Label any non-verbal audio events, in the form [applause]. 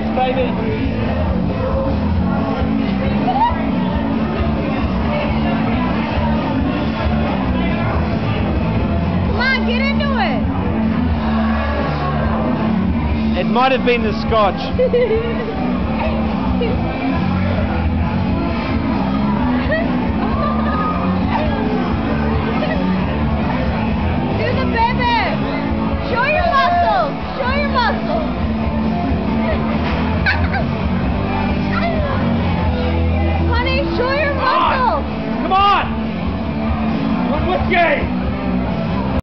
Yes, baby. Come on, get into it. It might have been the scotch. [laughs] game.